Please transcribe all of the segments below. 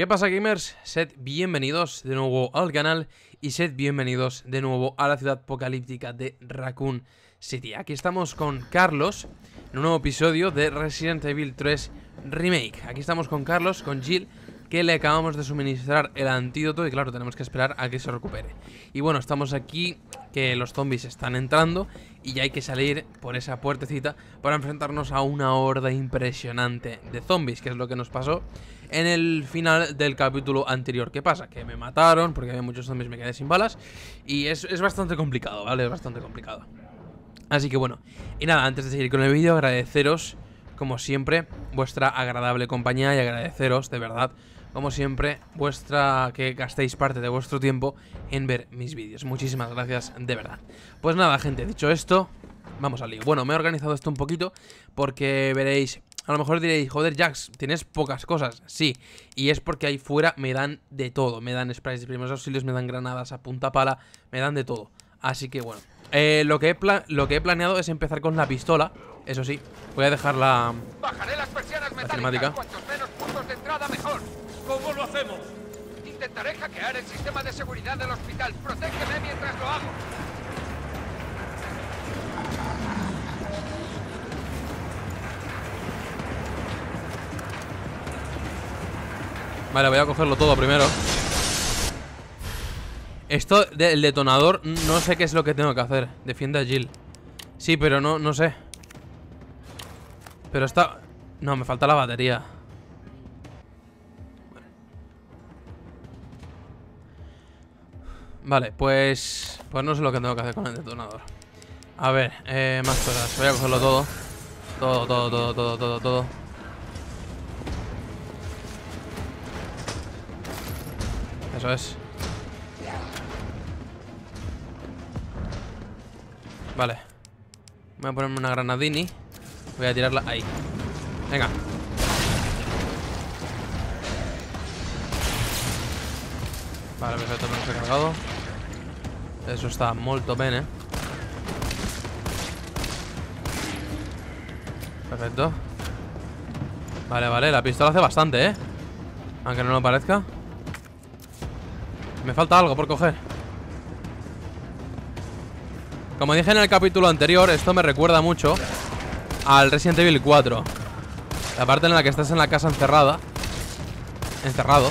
¿Qué pasa gamers? Sed bienvenidos de nuevo al canal y sed bienvenidos de nuevo a la ciudad apocalíptica de Raccoon City. Aquí estamos con Carlos en un nuevo episodio de Resident Evil 3 Remake. Aquí estamos con Carlos, con Jill, que le acabamos de suministrar el antídoto y claro, tenemos que esperar a que se recupere. Y bueno, estamos aquí, que los zombies están entrando y ya hay que salir por esa puertecita para enfrentarnos a una horda impresionante de zombies, que es lo que nos pasó en el final del capítulo anterior. ¿Qué pasa? Que me mataron porque había muchos zombies, me quedé sin balas y es, es bastante complicado, ¿vale? Es bastante complicado. Así que bueno, y nada, antes de seguir con el vídeo, agradeceros, como siempre, vuestra agradable compañía y agradeceros, de verdad, como siempre, vuestra que gastéis parte de vuestro tiempo en ver mis vídeos. Muchísimas gracias, de verdad. Pues nada, gente, dicho esto, vamos al lío. Bueno, me he organizado esto un poquito porque veréis... A lo mejor diréis, joder, Jax, tienes pocas cosas. Sí, y es porque ahí fuera me dan de todo. Me dan sprays de primeros auxilios, me dan granadas a punta pala, me dan de todo. Así que bueno, eh, lo, que he lo que he planeado es empezar con la pistola. Eso sí, voy a dejar la, Bajaré las persianas la metálicas. cinemática. Cuantos menos puntos de entrada, mejor. ¿Cómo lo hacemos? Intentaré hackear el sistema de seguridad del hospital. Protégeme mientras lo hago. Vale, voy a cogerlo todo primero. Esto del detonador No sé qué es lo que tengo que hacer. Defiende a Jill. Sí, pero no, no sé. Pero está... No, me falta la batería. Vale, pues... Pues no sé lo que tengo que hacer con el detonador. A ver, eh, más cosas. Voy a cogerlo todo. Todo, todo, todo, todo, todo, todo Eso es. Vale. Voy a ponerme una granadini. Voy a tirarla ahí. Venga. Vale, perfecto, me lo he cargado Eso está molto bene Perfecto. Vale, vale, la pistola hace bastante, ¿eh? Aunque no lo parezca me falta algo por coger. Como dije en el capítulo anterior Esto me recuerda mucho Al Resident Evil 4 La parte en la que estás en la casa encerrada Encerrado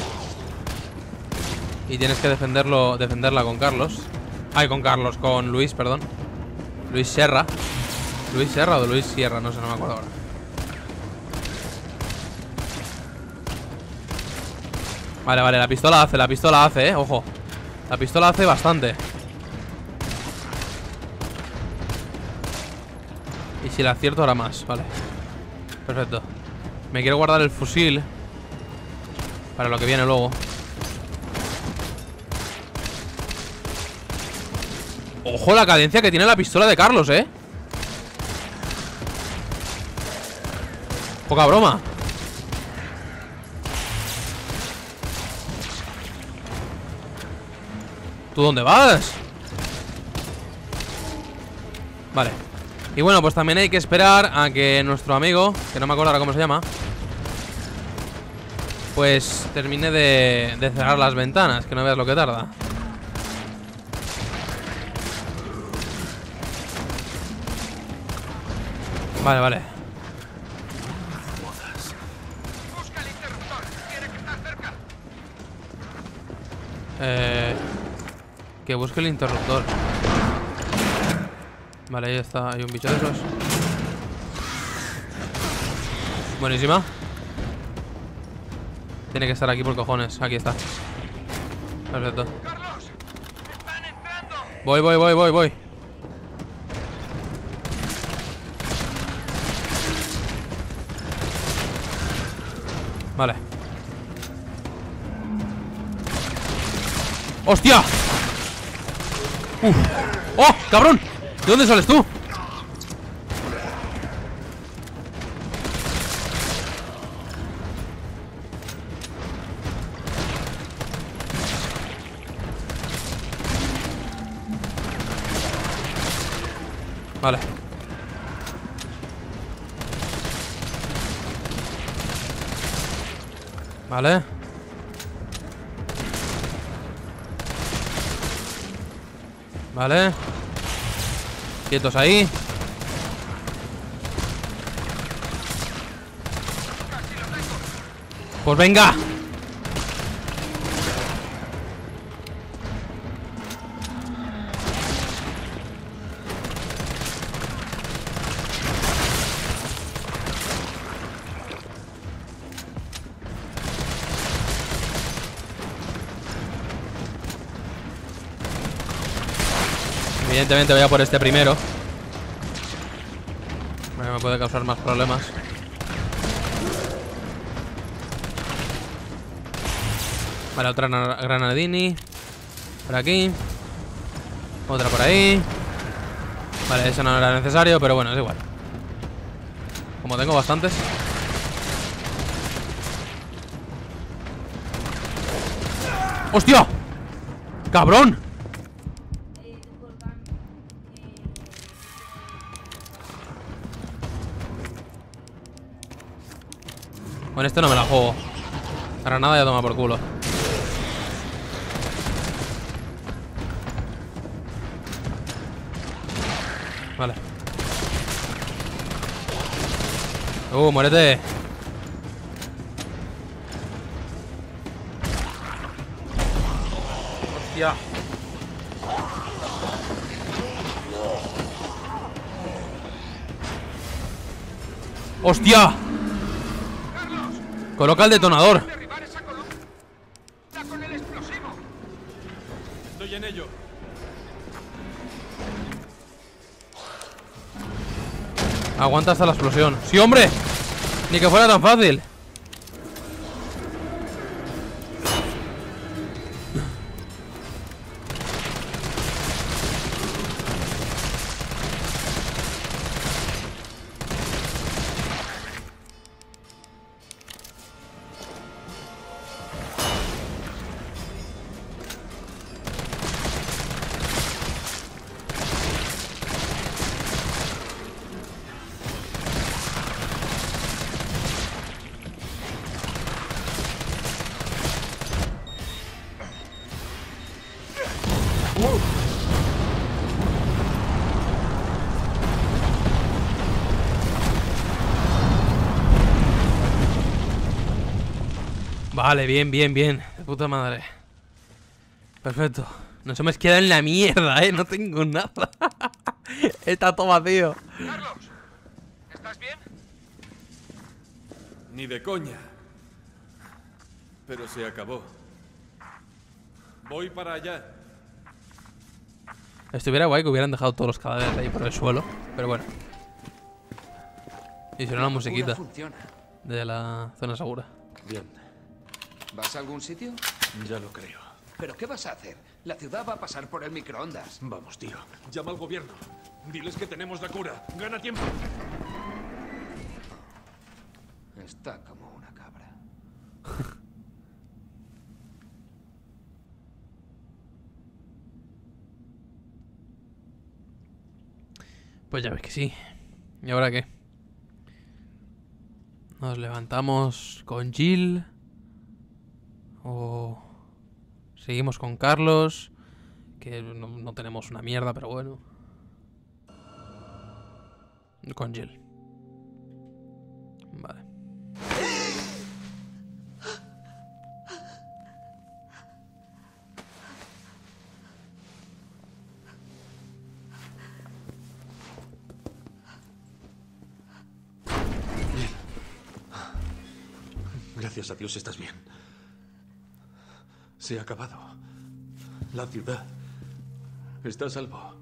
Y tienes que defenderlo Defenderla con Carlos. Ay, con Carlos, con Luis, perdón. Luis Serra. Luis Serra o Luis Sierra, no sé, no me acuerdo ahora Vale, vale, la pistola hace, la pistola hace, eh, ojo. La pistola hace bastante. Y si la acierto ahora más, vale. Perfecto. Me quiero guardar el fusil Para lo que viene luego. Ojo la cadencia que tiene la pistola de Carlos, eh. Poca broma ¿Tú dónde vas? Vale. Y bueno, pues también hay que esperar a que nuestro amigo Que no me acuerdo ahora cómo se llama Pues termine de, de cerrar las ventanas Que no veas lo que tarda. Vale, vale Busca el interruptor. Tiene que estar cerca. Eh, que busque el interruptor. Vale, ahí está. Hay un bicho de esos. Buenísima. Tiene que estar aquí por cojones. Aquí está. Perfecto. Voy, voy, voy, voy, voy. Vale. ¡Hostia! Uf. ¡Oh, cabrón! ¿De dónde sales tú? Vale Vale Vale. Quietos ahí. Pues venga. Evidentemente voy a por este primero. Me puede causar más problemas. Vale, otra na- granadini. Por aquí. Otra por ahí. Vale, eso no era necesario, pero bueno, es igual. Como tengo bastantes. ¡Hostia! ¡Cabrón! Con este no me la juego. Granada ya toma por culo. Vale. Uh, muérete. Hostia. ¡Hostia! Coloca el detonador. Con el explosivo. Estoy en ello. Aguanta hasta la explosión. ¡Sí, hombre! Ni que fuera tan fácil. Vale, bien, bien, bien. De puta madre. Perfecto. No se me queda en la mierda, eh. No tengo nada. Está todo vacío. Carlos, ¿estás bien? Ni de coña. Pero se acabó. Voy para allá. Estuviera guay que hubieran dejado todos los cadáveres ahí por el suelo. Pero bueno. Y si no, la musiquita de la zona segura. Bien, ¿Vas a algún sitio? ya lo creo. ¿Pero qué vas a hacer? La ciudad va a pasar por el microondas. Vamos, tío. Llama al gobierno. Diles que tenemos la cura. Gana tiempo. Está como una cabra. Pues ya ves que sí. ¿Y ahora qué? Nos levantamos con Jill. O seguimos con Carlos. Que no, tenemos una mierda, pero bueno. Con Jill. Vale. Gracias a Dios estás bien. Se ha acabado. La ciudad está a salvo.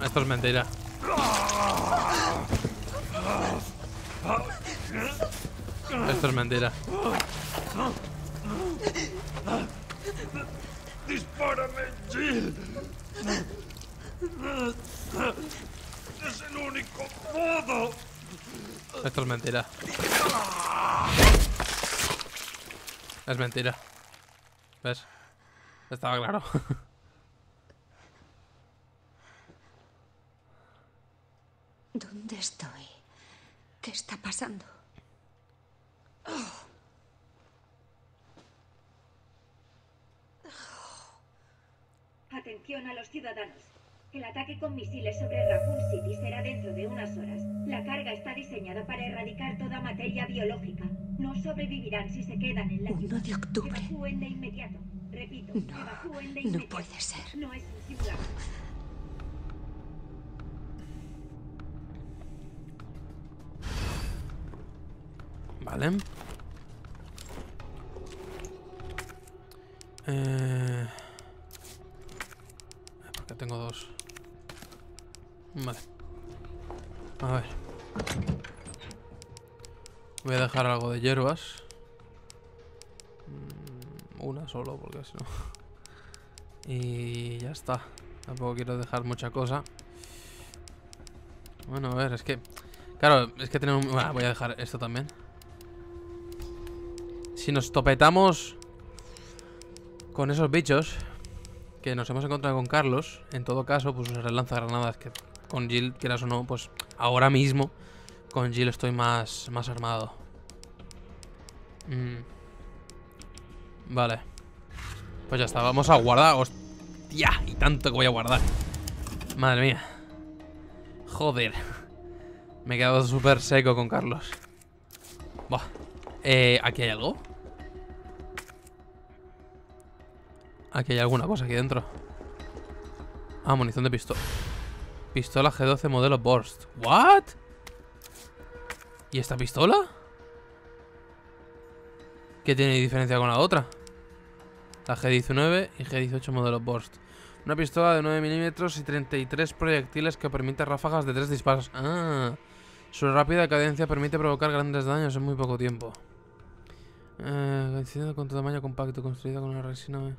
Esto es mentira. Esto es mentira. ¡Dispárame, Jill! ¡Es el único modo! Esto es mentira. Es mentira. ¿Ves? Estaba claro. ¿Dónde estoy? ¿Qué está pasando? Atención a los ciudadanos. El ataque con misiles sobre Raccoon City será dentro de unas horas. La carga está diseñada para erradicar toda materia biológica. No sobrevivirán si se quedan en la 1 ciudad. de octubre. Evacúen de inmediato. Repito, No, evacúen de no puede ser. No es un simulacro. Vale. Eh... Porque tengo dos. Vale. A ver. Voy a dejar algo de hierbas. Mm, Una solo, porque si no... Y ya está. Tampoco quiero dejar mucha cosa. Bueno, a ver, es que... Claro, es que tenemos... Bueno, voy a dejar esto también. Si nos topetamos con esos bichos que nos hemos encontrado con Carlos, en todo caso, pues usaré lanzagranadas que con Jill, quieras o no, pues ahora mismo con Jill estoy más, más armado. Mm. Vale. Pues ya está, vamos a guardar. Hostia, y tanto que voy a guardar. Madre mía. Joder. Me he quedado súper seco con Carlos. Buah. Eh, ¿Aquí hay algo? Aquí hay alguna cosa aquí dentro. Ah, munición de pistola. Pistola G12 modelo Burst. ¿What? ¿Y esta pistola? ¿Qué tiene diferencia con la otra? La G19 y G18 modelo Burst. Una pistola de 9 milímetros y 33 proyectiles que permite ráfagas de 3 disparos. Ah, su rápida cadencia permite provocar grandes daños en muy poco tiempo. Eh, con tu tamaño compacto, construida con una resina.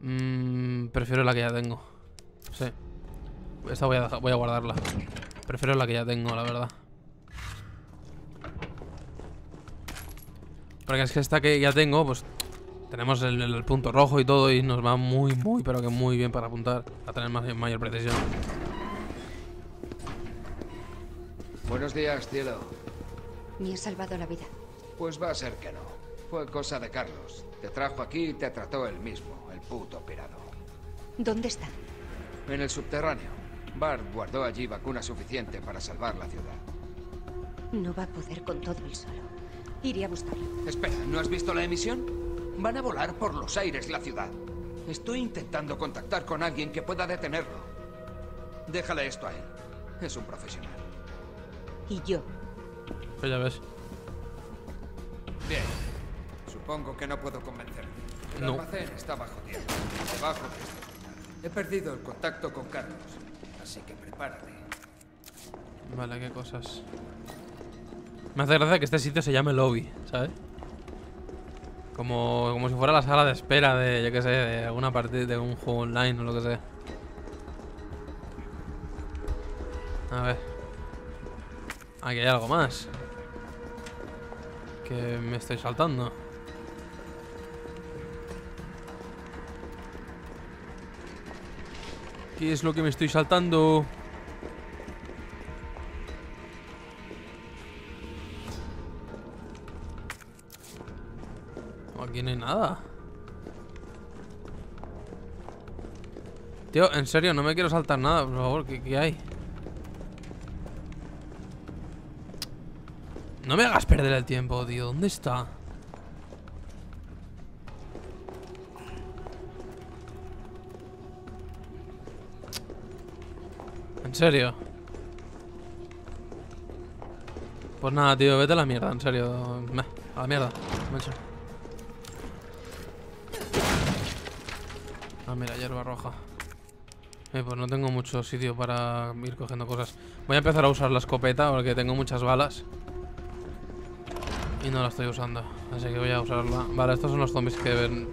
Mm, prefiero la que ya tengo. Sí. Esta voy a, dejar- voy a guardarla. Prefiero la que ya tengo, la verdad. Porque es que esta que ya tengo, pues tenemos el, el punto rojo y todo y nos va muy, muy, pero que muy bien para apuntar. A tener más, mayor precisión. Buenos días, cielo. Me ha salvado la vida. Pues va a ser que no. Fue cosa de Carlos. Te trajo aquí y te trató él mismo, el puto pirado. ¿Dónde está? En el subterráneo. Bart guardó allí vacuna suficiente para salvar la ciudad. No va a poder con todo el solo. Iré a buscarlo. Espera, ¿no has visto la emisión? Van a volar por los aires la ciudad. Estoy intentando contactar con alguien que pueda detenerlo. Déjale esto a él. Es un profesional. Y yo. Pues ya ves. Bien. Supongo que no puedo convencerme. El No. almacén está bajo tierra, debajo de esta ciudad. He perdido el contacto con Carlos, así que prepárate. Vale, qué cosas. Me hace gracia que este sitio se llame lobby, ¿sabes? Como, como si fuera la sala de espera de, yo qué sé, de alguna partida de un juego online o lo que sea. A ver. Aquí hay algo más. Que me estoy saltando. ¿Qué es lo que me estoy saltando? Aquí no hay nada. Tío, en serio, no me quiero saltar nada, por favor, ¿qué, qué hay? No me hagas perder el tiempo, tío. ¿Dónde está? ¿En serio? Pues nada, tío, vete a la mierda, en serio. Meh, a la mierda, macho. Ah, mira, hierba roja. Eh, pues no tengo mucho sitio para ir cogiendo cosas. Voy a empezar a usar la escopeta porque tengo muchas balas. Y no la estoy usando. Así que voy a usarla. Vale, estos son los zombies que ven.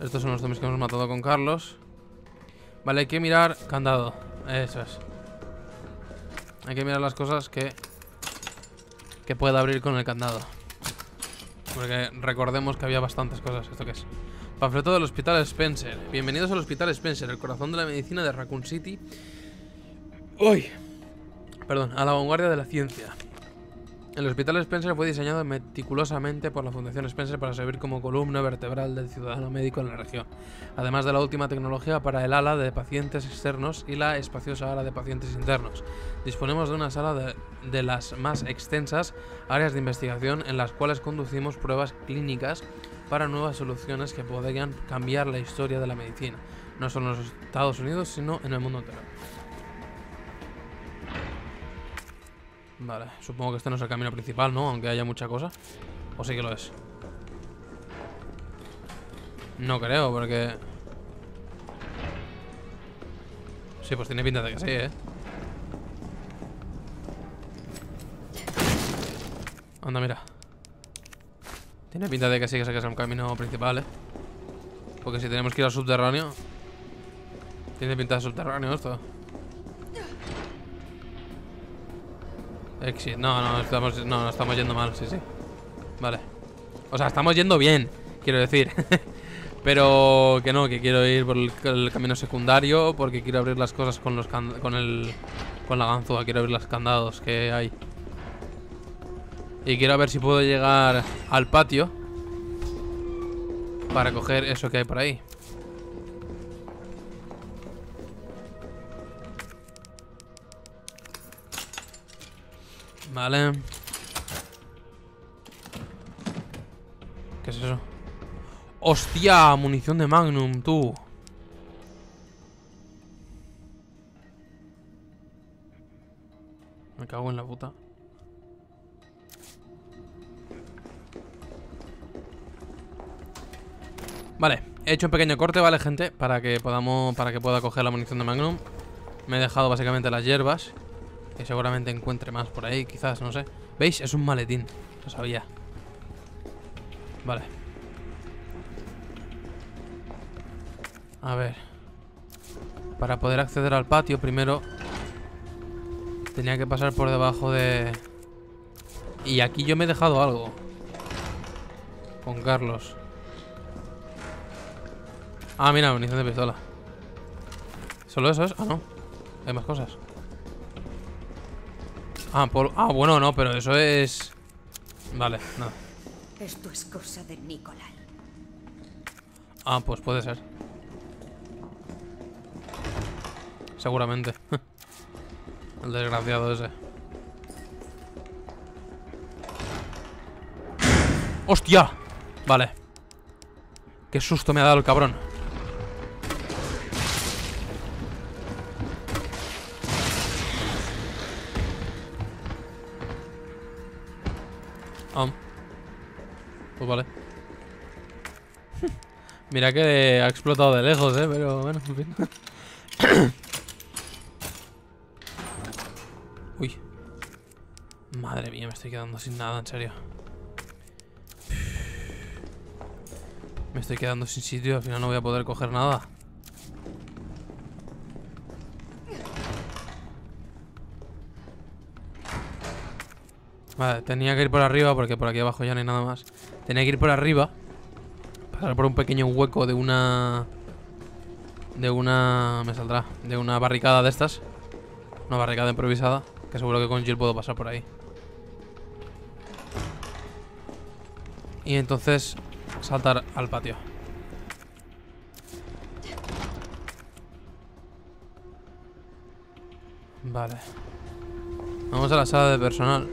Estos son los zombies que hemos matado con Carlos. Vale, hay que mirar candado. Eso es. Hay que mirar las cosas que... Que pueda abrir con el candado. Porque recordemos que había bastantes cosas. ¿Esto qué es? Panfleto del Hospital Spencer. Bienvenidos al Hospital Spencer, el corazón de la medicina de Raccoon City. Uy. Perdón, a la vanguardia de la ciencia. El Hospital Spencer fue diseñado meticulosamente por la Fundación Spencer para servir como columna vertebral del ciudadano médico en la región, además de la última tecnología para el ala de pacientes externos y la espaciosa ala de pacientes internos. Disponemos de una sala de, las más extensas áreas de investigación en las cuales conducimos pruebas clínicas para nuevas soluciones que podrían cambiar la historia de la medicina, no solo en los Estados Unidos, sino en el mundo entero. Vale, supongo que este no es el camino principal, ¿no? Aunque haya mucha cosa. ¿O sí que lo es? No creo, porque... Sí, pues tiene pinta de que sí, ¿eh? Anda, mira. Tiene pinta de que sí que es el camino principal, ¿eh? Porque si tenemos que ir al subterráneo... Tiene pinta de subterráneo esto. Exit. No, no, estamos, no, estamos yendo mal, sí, sí. Vale. O sea, estamos yendo bien, quiero decir. Pero que no, que quiero ir por el, el, camino secundario porque quiero abrir las cosas con los con el con la ganzúa, quiero abrir los candados que hay. Y quiero ver si puedo llegar al patio para coger eso que hay por ahí. Vale. ¿Qué es eso? ¡Hostia! Munición de Magnum, tú. Me cago en la puta. Vale, he hecho un pequeño corte, ¿vale, gente? Para que podamos, para que pueda coger la munición de Magnum. Me he dejado básicamente las hierbas. Que seguramente encuentre más por ahí, quizás, no sé. ¿Veis? Es un maletín. Lo sabía. Vale. A ver. Para poder acceder al patio, primero... Tenía que pasar por debajo de... Y aquí yo me he dejado algo. Con Carlos. Ah, mira, munición de pistola. ¿Solo eso es? Ah, no. Hay más cosas. Ah, por... ah, bueno, no, pero eso es... Vale, nada. Esto es cosa de Nicolai. Ah, pues puede ser. Seguramente. El desgraciado ese. ¡Hostia! Vale. Qué susto me ha dado el cabrón. Ah. Pues vale. Mira que ha explotado de lejos, eh, pero bueno, en fin. Uy. Madre mía, me estoy quedando sin nada, en serio. Me estoy quedando sin sitio, al final no voy a poder coger nada. Vale, tenía que ir por arriba porque por aquí abajo ya no hay nada más. Tenía que ir por arriba. Pasar por un pequeño hueco de una... De una... Me saldrá. De una barricada de estas. Una barricada improvisada. Que seguro que con Jill puedo pasar por ahí. Y entonces saltar al patio. Vale. Vamos a la sala de personal.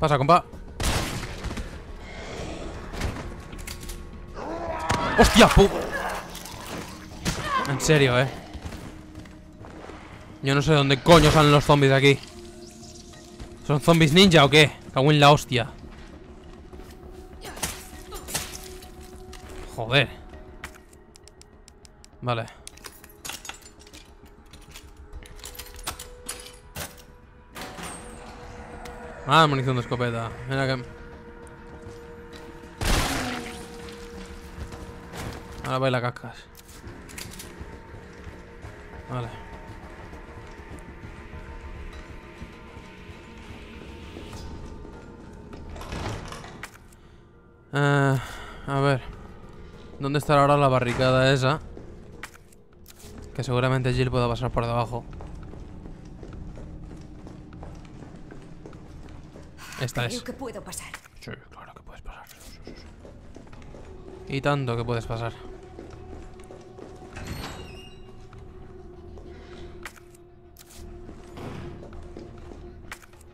Pasa, compa. ¡Hostia! pu- En serio, eh. Yo no sé dónde coño salen los zombies de aquí. ¿Son zombies ninja o qué? Cago en la hostia. Joder. Vale. Ah, munición de escopeta. Mira que... Ahora baila cascas. Vale. Eh, A ver. ¿Dónde estará ahora la barricada esa? Que seguramente Jill pueda pasar por debajo. Esta Creo es. que puedo pasar. Sí, claro que puedes pasar. Y tanto que puedes pasar.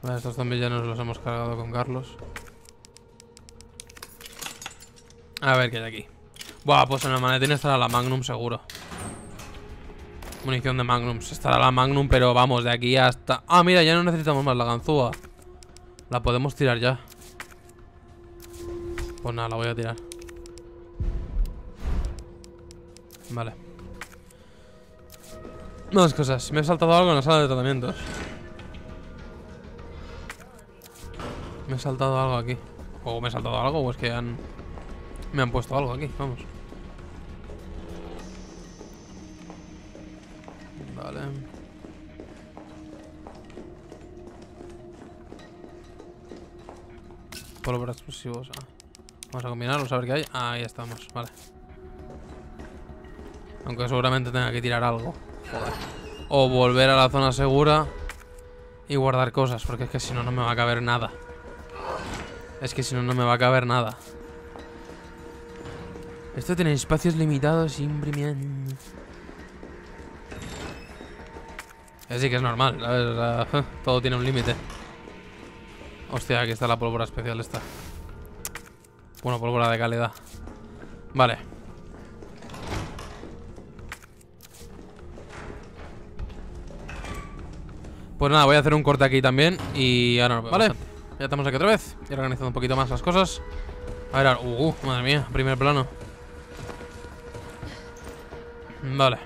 Vale, estos zombies ya nos los hemos cargado con Carlos. A ver qué hay aquí. Buah, pues en el maletín estará la Magnum seguro. Munición de Magnums. Estará la Magnum, pero vamos, de aquí hasta... Ah, mira, ya no necesitamos más la ganzúa. La podemos tirar ya. Pues nada, la voy a tirar. Vale. Más cosas. Me he saltado algo en la sala de tratamientos. Me he saltado algo aquí. O me he saltado algo, o es que han... Me han puesto algo aquí, vamos. Pólvora explosivos. Vamos a combinarlos a ver qué hay. Ah, ahí estamos, vale. Aunque seguramente tenga que tirar algo. Joder. O volver a la zona segura y guardar cosas, porque es que si no, no me va a caber nada. Es que si no, no me va a caber nada. Esto tiene espacios limitados y imprimían. Así que es normal, ¿sabes? Todo tiene un límite. Hostia, aquí está la pólvora especial esta. Bueno, pólvora de calidad. Vale. Pues nada, voy a hacer un corte aquí también y ahora vemos. Vale, ya estamos aquí otra vez. Y organizando un poquito más las cosas. A ver, uh, uh, madre mía, primer plano. Vale.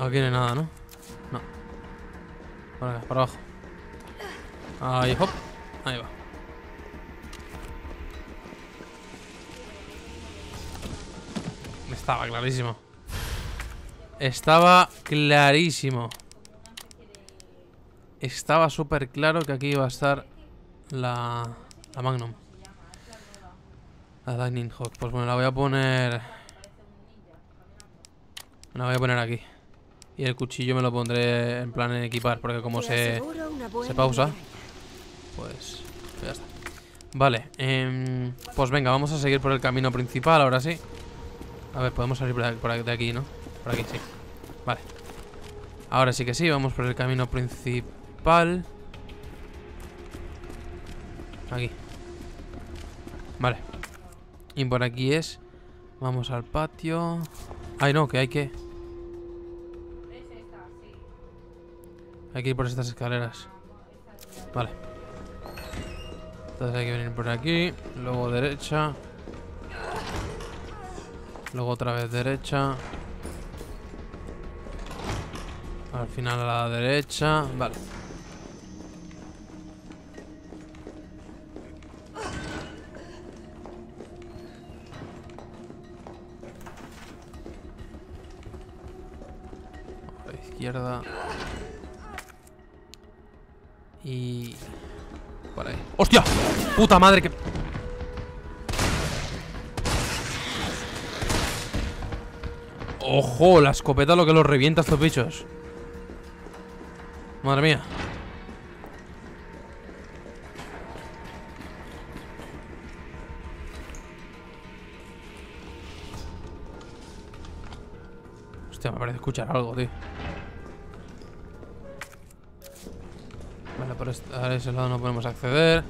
Aquí no hay nada, ¿no? No. Acá, para abajo. Ahí, hop. Ahí va. Estaba clarísimo. Estaba clarísimo. Estaba súper claro que aquí iba a estar la, la Magnum. La Lightning Hawk. Pues bueno, la voy a poner... La voy a poner aquí. Y el cuchillo me lo pondré en plan en equipar, porque como se... se pausa. Pues ya está. Vale, em, pues venga, vamos a seguir por el camino principal ahora sí. A ver, podemos salir por aquí- de aquí, ¿no? Por aquí, sí. Vale. Ahora sí que sí, vamos por el camino principal. Aquí. Vale. Y por aquí es... Vamos al patio. Ay, no, que hay que... Hay que ir por estas escaleras. Vale. Entonces hay que venir por aquí. Luego derecha. Luego otra vez derecha. Al final a la derecha. Vale. Izquierda. Y... Por. ¡Hostia! ¡Puta madre que... ¡Ojo! La escopeta lo que los revienta a estos bichos. Madre mía. Hostia, me parece escuchar algo, tío. Por este, a ese lado no podemos acceder.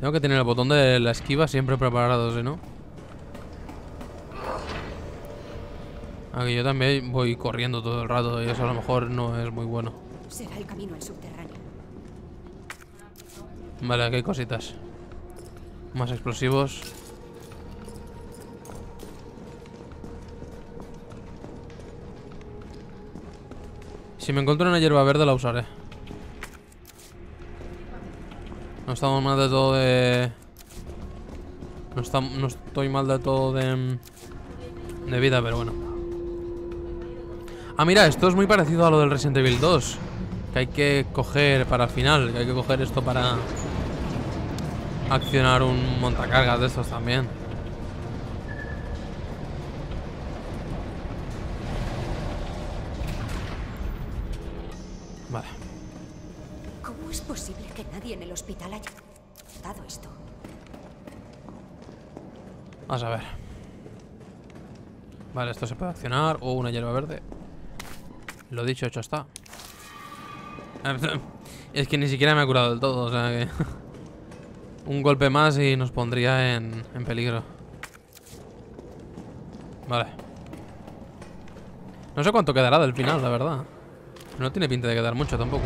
Tengo que tener el botón de la esquiva siempre preparado, ¿sí, no? Aquí yo también voy corriendo todo el rato y eso a lo mejor no es muy bueno. Será el camino al subterráneo. Vale, aquí hay cositas. Más explosivos. Si me encuentro una hierba verde la usaré. No estamos mal de todo de... No, está- no estoy mal de todo de... De vida, pero bueno. Ah, mira, esto es muy parecido a lo del Resident Evil 2. Que hay que coger para el final. Que hay que coger esto para... accionar un montacargas de estos también. Vale. ¿Cómo es posible que nadie en el hospital haya dado esto? Vamos a ver. Vale, esto se puede accionar. O una hierba verde. Lo dicho, hecho está. Es que ni siquiera me ha curado del todo, o sea que... Un golpe más y nos pondría en, en peligro. Vale. No sé cuánto quedará del final, la verdad. No tiene pinta de quedar mucho tampoco.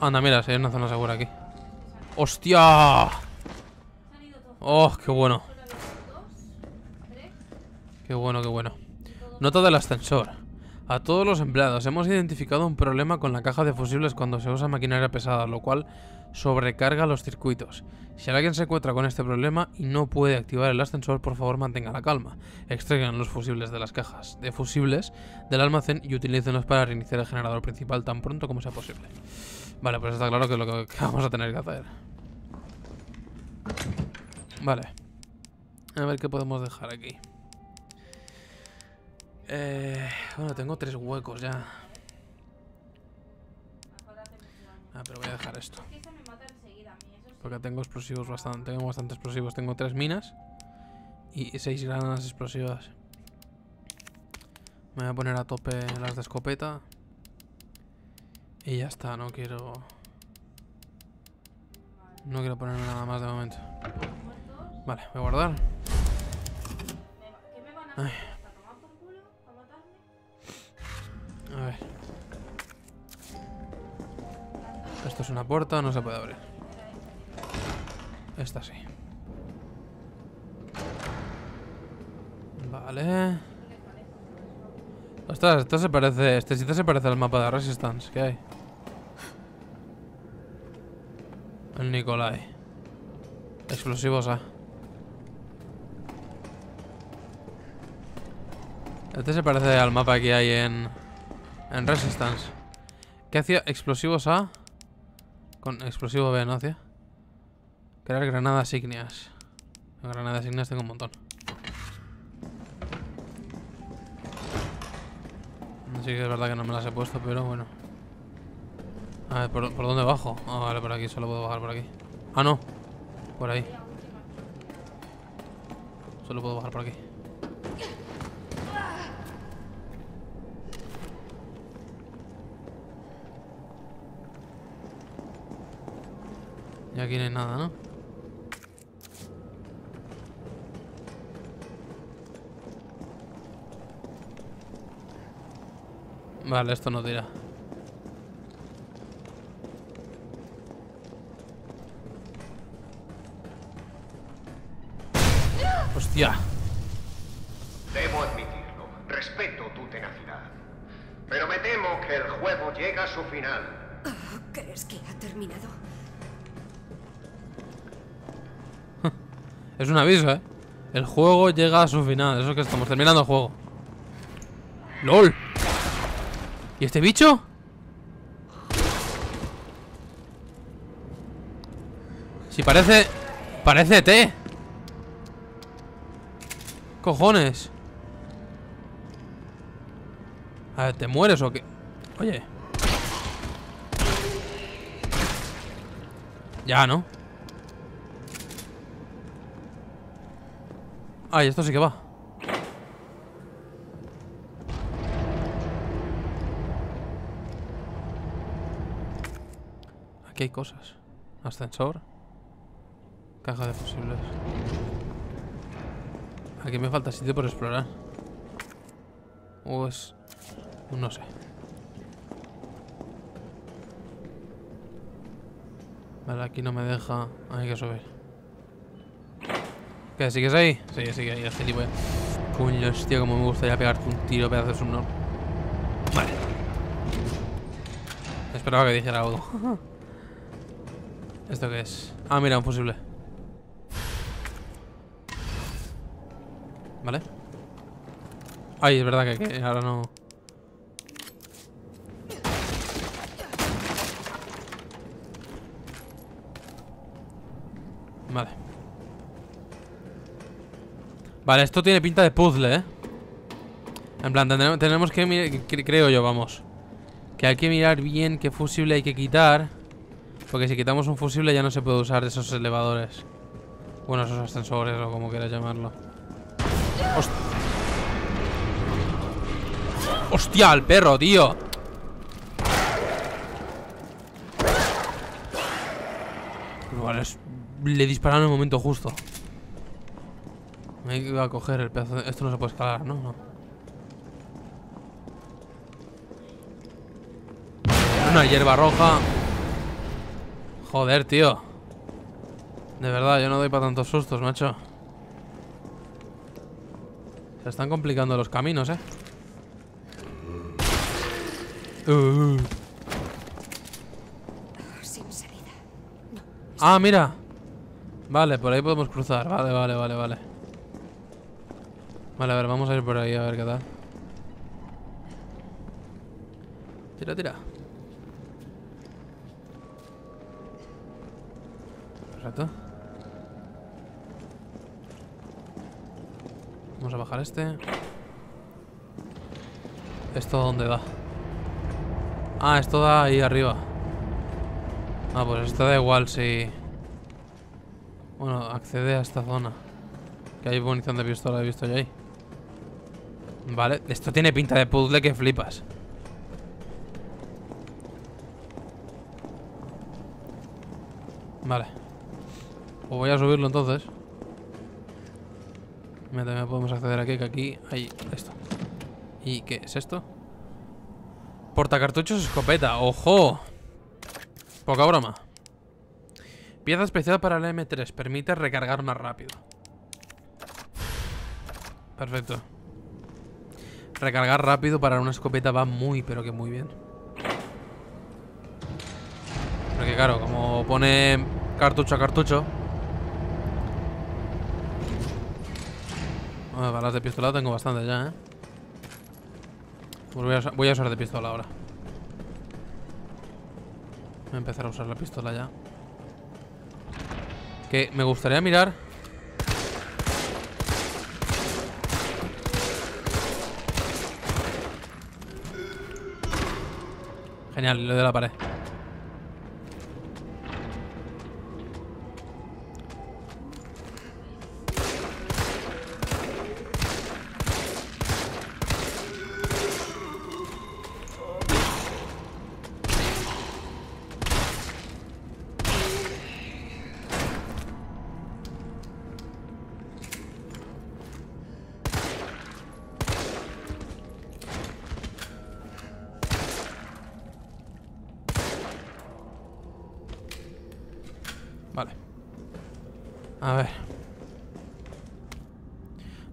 Anda, mira, si hay una zona segura aquí. ¡Hostia! ¡Oh, qué bueno! Qué bueno, qué bueno. Nota del ascensor. A todos los empleados, hemos identificado un problema con la caja de fusibles cuando se usa maquinaria pesada, lo cual sobrecarga los circuitos. Si alguien se encuentra con este problema y no puede activar el ascensor, por favor mantenga la calma. Extraigan los fusibles de las cajas de fusibles del almacén y utilícenlos para reiniciar el generador principal tan pronto como sea posible. Vale, pues está claro que es lo que vamos a tener que hacer. Vale. A ver qué podemos dejar aquí. Eh, bueno, tengo tres huecos ya. Ah, pero voy a dejar esto. Porque tengo explosivos bastante. Tengo bastante explosivos. Tengo tres minas y seis granadas explosivas. Me voy a poner a tope las de escopeta. Y ya está, no quiero... No quiero ponerme nada más de momento. Vale, voy a guardar. Ay. Es una puerta, no se puede abrir. Esta sí. Vale. Ostras, esto se parece. Este sitio se parece al mapa de Resistance que hay. El Nikolai. Explosivos A. Este se parece al mapa que hay en. En Resistance. ¿Qué hacía? Explosivos A. Con explosivo B, ¿no hacía? Crear granadas ígneas. Granadas ígneas tengo un montón. Sí que es verdad que no me las he puesto, pero bueno. A ver, ¿por, ¿por dónde bajo? Ah, vale, por aquí, solo puedo bajar por aquí. Ah, no. Por ahí. Solo puedo bajar por aquí. Y aquí no hay nada, ¿no? Vale, esto no tira. Hostia. Debo admitirlo, respeto tu tenacidad. Pero me temo que el juego llega a su final. ¿Crees que ha terminado? Es un aviso, ¿eh? El juego llega a su final. Eso es que estamos terminando el juego. ¡LOL! ¿Y este bicho? Si parece... Parece T. Cojones. A ver, ¿te mueres o qué? Oye. Ya, ¿no? Ay, esto sí que va. Aquí hay cosas. Ascensor. Caja de fusibles. Aquí me falta sitio por explorar. O es... No sé. Vale, aquí no me deja... Hay que subir. ¿Qué? ¿Sigues ahí? Sí, sigue ahí, este tipo. Coño, hostia, como me gustaría pegarte un tiro, pedazos de subnormal. Vale. Esperaba que dijera algo. ¿Esto qué es? Ah, mira, un fusible. ¿Vale? Ay, es verdad que, que ahora no... Vale. Vale, esto tiene pinta de puzzle, ¿eh? En plan, tenemos que mirar... cre- Creo yo, vamos. Que hay que mirar bien qué fusible hay que quitar. Porque si quitamos un fusible ya no se puede usar esos elevadores. Bueno, esos ascensores o como quieras llamarlo. Host- ¡Hostia, el perro, tío! Vale, le dispararon en el momento justo. Me iba a coger el pedazo de... Esto no se puede escalar, ¿no? No. Una hierba roja. Joder, tío. De verdad, yo no doy para tantos sustos, macho. Se están complicando los caminos, ¿eh? Uh. Salida. Ah, mira. Vale, por ahí podemos cruzar. Vale, vale, vale, vale. Vale, a ver, vamos a ir por ahí a ver qué tal. Tira, tira. Perfecto. Vamos a bajar este. ¿Esto dónde da? Ah, esto da ahí arriba. Ah, pues esto da igual si... Bueno, accede a esta zona. Que hay munición de pistola, he visto yo ahí. Vale, esto tiene pinta de puzzle que flipas. Vale. Pues voy a subirlo entonces. Mira, también podemos acceder aquí, que aquí hay esto. ¿Y qué es esto? Portacartuchos escopeta, ¡ojo! Poca broma. Pieza especial para el M3. Permite recargar más rápido. Perfecto. Recargar rápido para una escopeta va muy, pero que muy bien. Porque claro, como pone cartucho a cartucho. Bueno, balas de pistola tengo bastante ya, ¿eh? Pues voy, a, usa- voy a usar de pistola ahora. Voy a empezar a usar la pistola ya. Que me gustaría mirar. Genial, lo de la pared.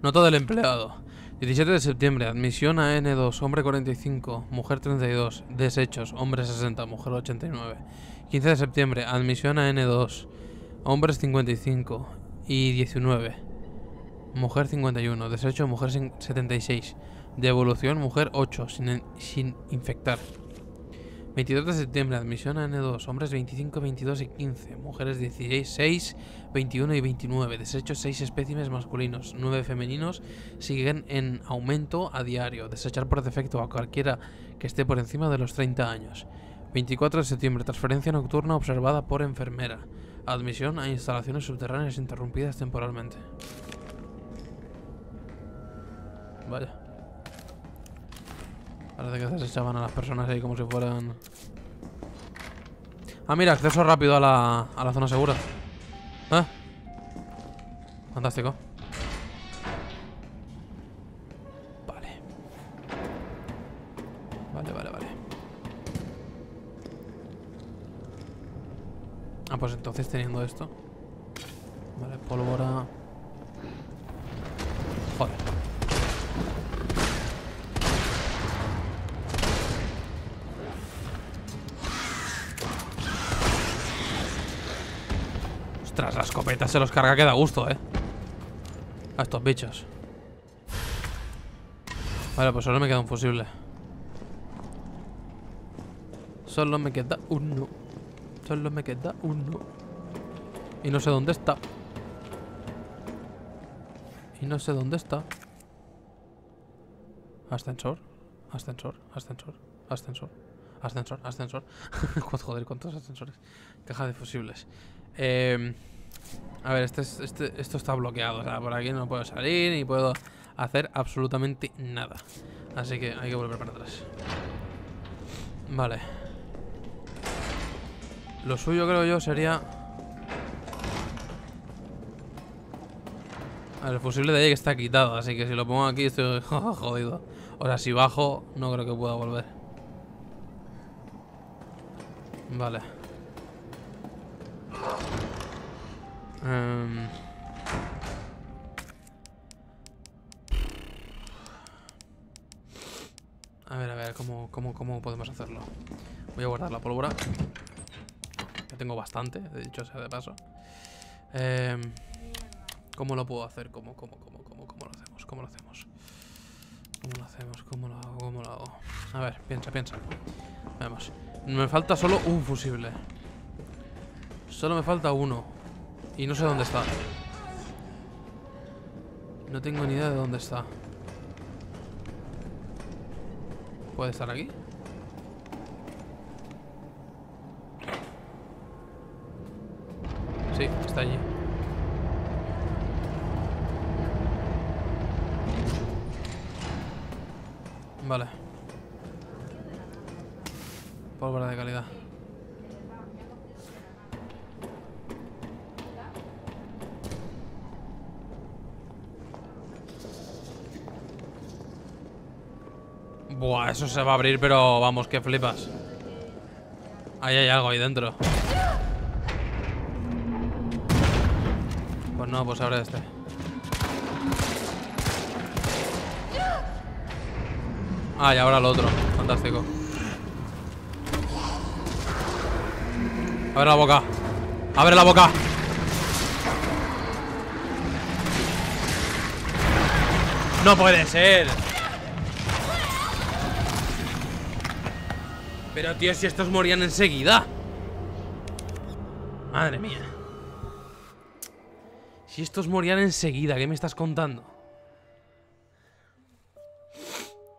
Nota del empleado. 17 de septiembre, admisión a N2, hombre 45, mujer 32, desechos, hombre 60, mujer 89. 15 de septiembre, admisión a N2, hombres 55 y 19, mujer 51, desecho, mujer sin- 76, devolución, mujer 8, sin, sin infectar. 22 de septiembre, admisión a N2, hombres 25, 22 y 15, mujeres 16, 6, 21 y 29, desechos 6 espécimes masculinos, 9 femeninos, siguen en aumento a diario, desechar por defecto a cualquiera que esté por encima de los 30 años. 24 de septiembre, transferencia nocturna observada por enfermera, admisión a instalaciones subterráneas interrumpidas temporalmente. Vaya. Parece que desechaban a las personas ahí como si fueran... Ah, mira, acceso rápido a la, a la zona segura. ¿Eh? Fantástico. Vale. Vale, vale, vale. Ah, pues entonces teniendo esto. Vale, pólvora. Se los carga que da gusto, eh. A estos bichos. Vale, pues solo me queda un fusible. Solo me queda uno. Solo me queda uno. Y no sé dónde está. Y no sé dónde está. Ascensor. Ascensor. Ascensor. Ascensor. Ascensor. Ascensor. Joder, ¿cuántos ascensores? Caja de fusibles. Eh, a ver, este, es- este- esto está bloqueado. O sea, por aquí no puedo salir ni puedo hacer absolutamente nada. Así que hay que volver para atrás. Vale. Lo suyo creo yo sería... A ver, el fusible de ahí que está quitado, así que si lo pongo aquí estoy jodido. O sea, si bajo, no creo que pueda volver. Vale. A ver, a ver, ¿cómo, cómo, cómo podemos hacerlo? Voy a guardar la pólvora. Que tengo bastante, de dicho sea de paso. Em, ¿Cómo lo puedo hacer? ¿Cómo, cómo, cómo, cómo, cómo lo hacemos? ¿Cómo lo hacemos? ¿Cómo lo hacemos? ¿Cómo lo hago? ¿Cómo lo hago? A ver, piensa, piensa. Vamos. Me falta solo un fusible. Solo me falta uno. Y no sé dónde está. No tengo ni idea de dónde está. ¿Puede estar aquí? Sí, está allí. Vale. Pólvora de calidad. Buah, eso se va a abrir, pero vamos, que flipas. Ahí hay algo ahí dentro. Pues no, pues abre este. Ah, y ahora lo otro. Fantástico. Abre la boca. Abre la boca. No puede ser. Pero tío, si estos morían enseguida. Madre mía. Si estos morían enseguida, ¿qué me estás contando?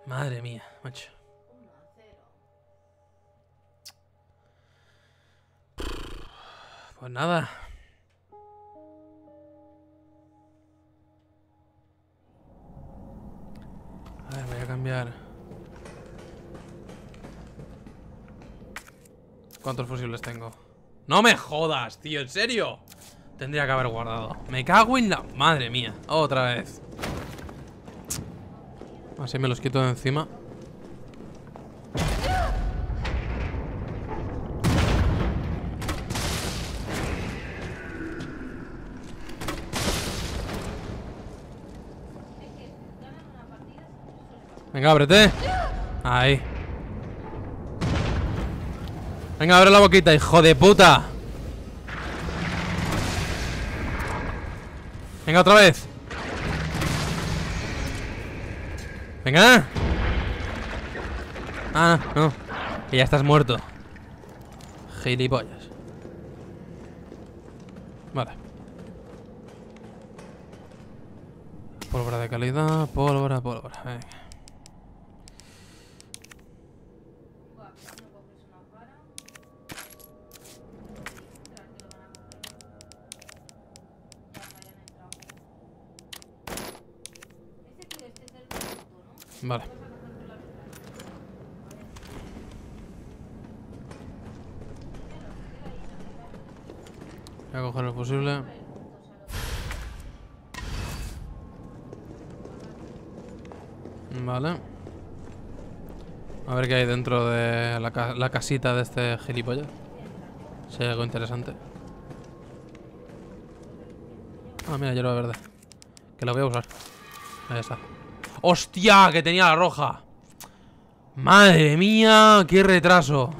Madre mía, macho. Pues nada. A ver, voy a cambiar. ¿Cuántos fusibles tengo? ¡No me jodas, tío! ¿En serio? Tendría que haber guardado. Me cago en la... Madre mía. Otra vez. Así me los quito de encima. Venga, ábrete. Ahí. Venga, abre la boquita, hijo de puta. Venga, otra vez. Venga. Ah, no. Que ya estás muerto. Gilipollas. Vale. Pólvora de calidad, pólvora, pólvora. Venga. Vale. Voy a coger el fusible. Vale. A ver qué hay dentro de la casita de este gilipollas. Si hay algo interesante. Ah, mira, hierba verde. Que la voy a usar. Ahí está. ¡Hostia! Que tenía la roja. Madre mía, qué retraso.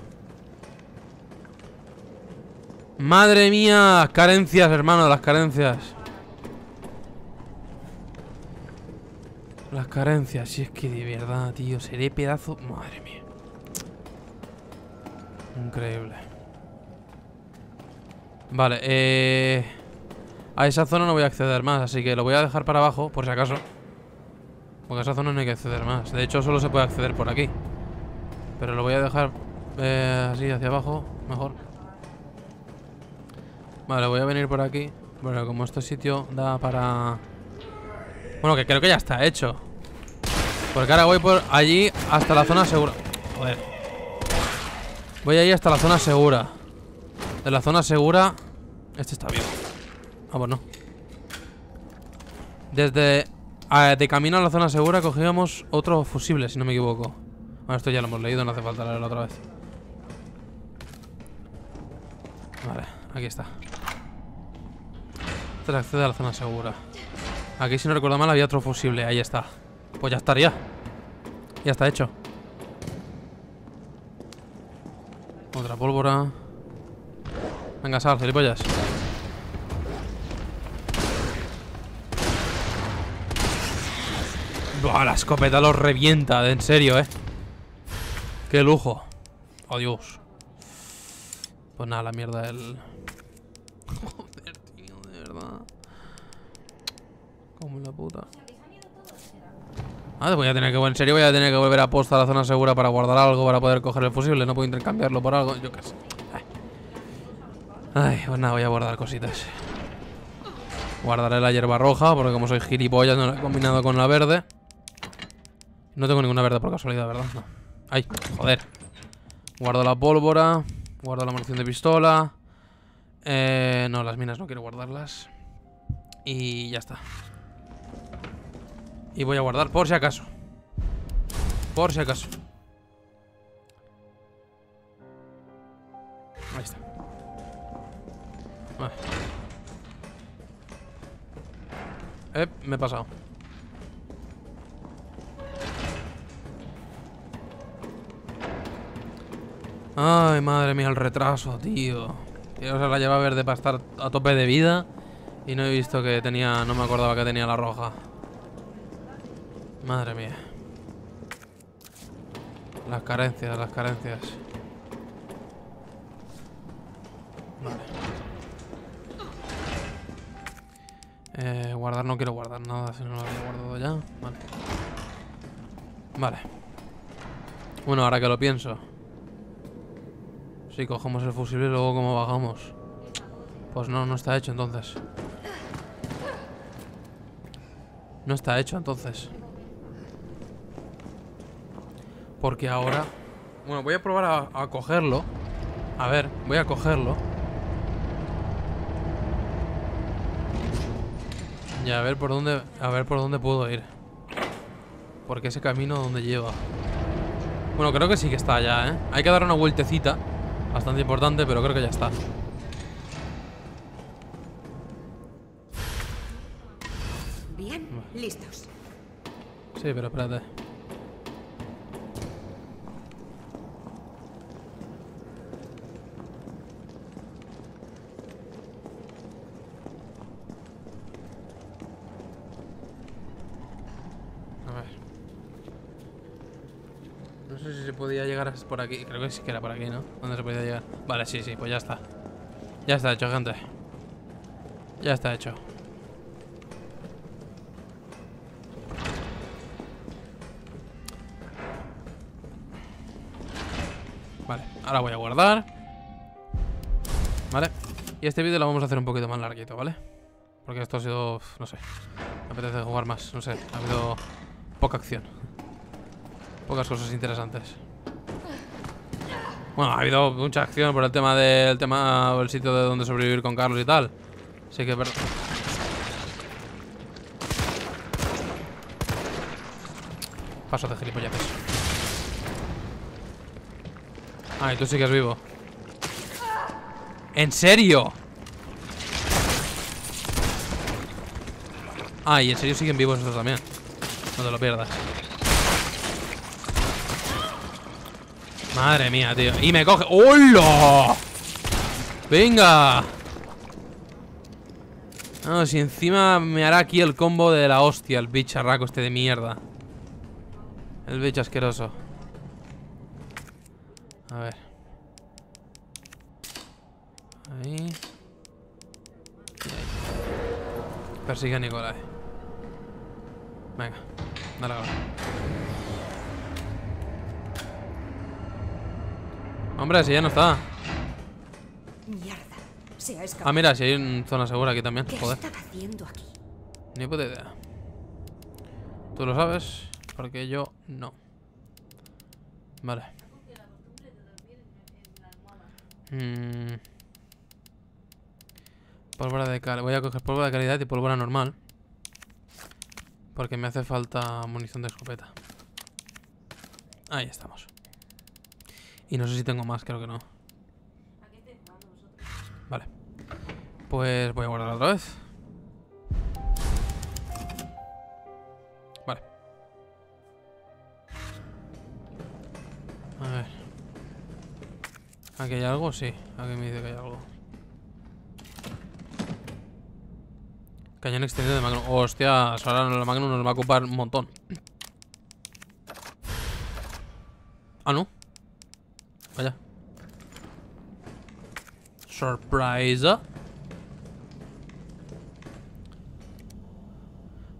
Madre mía, carencias, hermano, las carencias. Las carencias, si es que de verdad, tío, seré pedazo... Madre mía. Increíble. Vale, eh... A esa zona no voy a acceder más, así que lo voy a dejar para abajo, por si acaso. Porque esa zona no hay que acceder más. De hecho, solo se puede acceder por aquí. Pero lo voy a dejar eh, así hacia abajo, mejor. Vale, voy a venir por aquí. Bueno, como este sitio da para... Bueno, que creo que ya está hecho. Porque ahora voy por allí hasta la zona segura. Joder. Voy ahí hasta la zona segura. De la zona segura... Este está bien. Ah, pues no. Desde... ah, de camino a la zona segura cogíamos otro fusible, si no me equivoco. Bueno, esto ya lo hemos leído, no hace falta leerlo otra vez. Vale, aquí está. Este accede a la zona segura. Aquí, si no recuerdo mal, había otro fusible. Ahí está. Pues ya estaría. Ya está hecho. Otra pólvora. Venga, sal, gilipollas. Buah, la escopeta los revienta, en serio, eh. Qué lujo. Oh, Dios. Pues nada, la mierda del... Joder, tío, de verdad. Como la puta. Ah, voy a tener que... En serio voy a tener que volver a posta a la zona segura para guardar algo, para poder coger el fusible. No puedo intercambiarlo por algo, yo qué sé. Ay. Ay, pues nada, voy a guardar cositas. Guardaré la hierba roja, porque como soy gilipollas no la he combinado con la verde. No tengo ninguna verde por casualidad, ¿verdad? No. Ay, joder. Guardo la pólvora. Guardo la munición de pistola. Eh, no, las minas no quiero guardarlas. Y ya está. Y voy a guardar por si acaso. Por si acaso. Ahí está. Eh, me he pasado. Ay, madre mía, el retraso, tío. Yo se la lleva verde para estar a tope de vida. Y no he visto que tenía... No me acordaba que tenía la roja. Madre mía. Las carencias, las carencias. Vale. Eh, guardar, no quiero guardar nada si no lo había guardado ya. Vale. Vale. Bueno, ahora que lo pienso. Si cogemos el fusible luego cómo bajamos. Pues no, no está hecho entonces. No está hecho entonces. Porque ahora... Bueno, voy a probar a, a cogerlo. A ver, voy a cogerlo. Y a ver por dónde... A ver por dónde puedo ir. Porque ese camino donde lleva. Bueno, creo que sí que está ya, ¿eh? Hay que dar una vueltecita. Bastante importante, pero creo que ya está. Bien, listos. Sí, pero espérate. A ver. No sé si se podía llegar a- por aquí. Creo que sí que era por aquí, ¿no? ¿Dónde se podía llegar? Vale, sí, sí, pues ya está. Ya está hecho, gente. Ya está hecho. Vale, ahora voy a guardar Vale Y este vídeo lo vamos a hacer un poquito más larguito, ¿vale? Porque esto ha sido, no sé Me apetece jugar más, no sé Ha habido poca acción Pocas cosas interesantes Bueno, ha habido mucha acción por el tema del tema El sitio de donde sobrevivir con Carlos y tal Sí que verdad Paso de gilipolleces Ah, y tú sigues vivo. ¿En serio? Ah, y en serio siguen vivos estos también. No te lo pierdas. Madre mía, tío. Y me coge. ¡Hola! ¡Venga! No, si encima me hará aquí el combo de la hostia, el bicharraco este de mierda. El bicho asqueroso. A ver. Ahí. Ahí. Persigue a Nicolai. Venga, dale ahora. Hombre, si ya no está. Mierda. Se ha Ah, escapado. mira, si hay una zona segura aquí también. ¿Qué Joder. estaba haciendo aquí? Ni puta idea. Tú lo sabes, porque yo no. Vale. Mm. Pólvora de calidad. Voy a coger pólvora de calidad y pólvora normal. Porque me hace falta munición de escopeta. Ahí estamos. Y no sé si tengo más, creo que no. Vale. Pues voy a guardar otra vez. Vale. A ver. ¿Aquí hay algo? Sí. Aquí me dice que hay algo. Cañón extendido de Magnum. Hostias, ahora la Magnum nos va a ocupar un montón. Ah, no. Vaya. Surprise.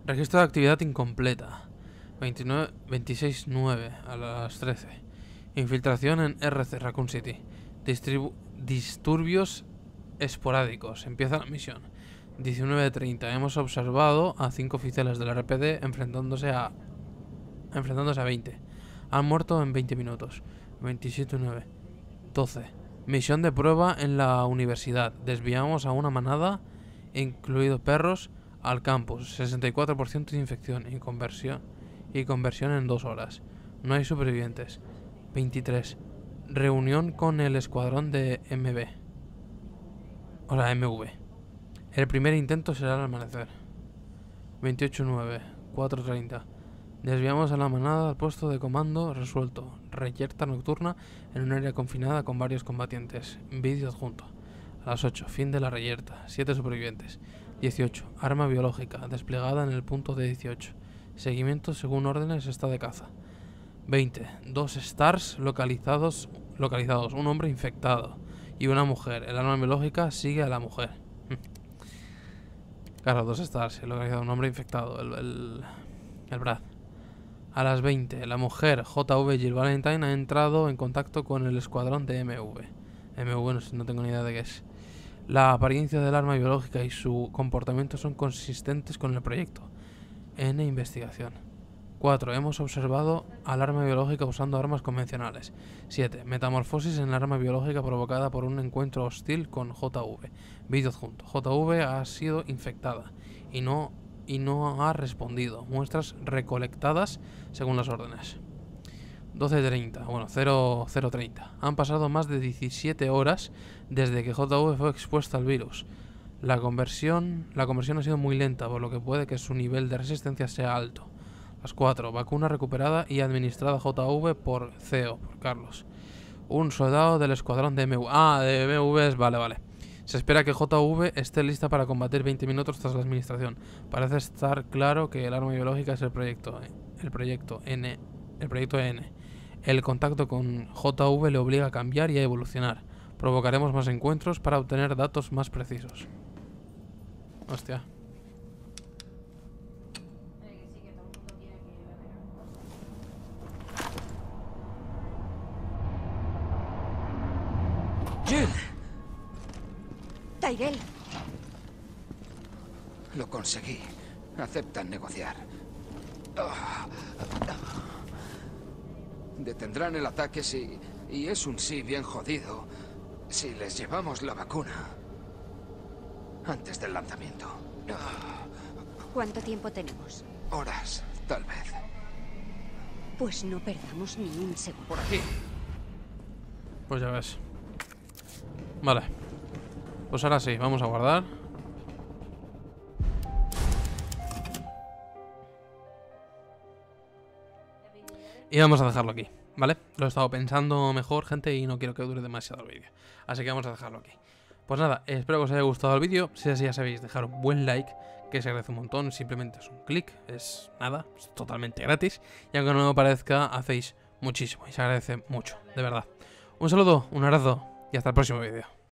Registro de actividad incompleta. 29, 26-9 a las 13. Infiltración en RC Raccoon City. Distribu- disturbios esporádicos. Empieza la misión. 19.30. Hemos observado a 5 oficiales del RPD enfrentándose a enfrentándose a 20. Han muerto en 20 minutos. 27.9. 12. Misión de prueba en la universidad. Desviamos a una manada, incluido perros, al campus. 64% de infección y conversión, y conversión en dos horas. No hay supervivientes. 23. Reunión con el escuadrón de MB. O sea, MV. El primer intento será al amanecer. 28-9. 4.30. Desviamos a la manada al puesto de comando resuelto. Reyerta nocturna en un área confinada con varios combatientes. Vídeo adjunto. A las 8. Fin de la reyerta. 7 supervivientes. 18. Arma biológica. Desplegada en el punto de 18. Seguimiento según órdenes está de caza. 20. Dos stars localizados, localizados. Un hombre infectado. Y una mujer. El arma biológica sigue a la mujer. Claro, dos stars. Localizado. Un hombre infectado. El, el, el Brad. A las 20, la mujer JV Jill Valentine ha entrado en contacto con el escuadrón de MV. MV no, no tengo ni idea de qué es. La apariencia del arma biológica y su comportamiento son consistentes con el proyecto. N investigación. 4. Hemos observado al arma biológica usando armas convencionales. 7. Metamorfosis en el arma biológica provocada por un encuentro hostil con JV. Vídeo adjunto. JV ha sido infectada y no, y no ha respondido. Muestras recolectadas según las órdenes. 12.30, bueno, 0, 0.30. Han pasado más de 17 horas desde que JV fue expuesta al virus. La conversión, la conversión ha sido muy lenta, por lo que puede que su nivel de resistencia sea alto. Las 4. Vacuna recuperada y administrada JV por CEO, por Carlos. Un soldado del escuadrón de MV. Ah, de MV es... Vale, vale. Se espera que JV esté lista para combatir 20 minutos tras la administración. Parece estar claro que el arma biológica es el proyecto, el proyecto N, el proyecto N. El contacto con JV le obliga a cambiar y a evolucionar. Provocaremos más encuentros para obtener datos más precisos. Hostia. Jill, Tyrell, lo conseguí. Aceptan negociar. Detendrán el ataque si... Y es un sí bien jodido. Si les llevamos la vacuna. Antes del lanzamiento. ¿cuánto tiempo tenemos? Horas, tal vez. Pues no perdamos ni un segundo. Por aquí. Pues ya ves. Vale. Pues ahora sí, vamos a guardar. Y vamos a dejarlo aquí, ¿vale? Lo he estado pensando mejor, gente, y no quiero que dure demasiado el vídeo. Así que vamos a dejarlo aquí. Pues nada, espero que os haya gustado el vídeo. Si es así, ya sabéis, dejar un buen like, que se agradece un montón. Simplemente es un clic, es nada, es totalmente gratis. Y aunque no me parezca, hacéis muchísimo y se agradece mucho, de verdad. Un saludo, un abrazo y hasta el próximo vídeo.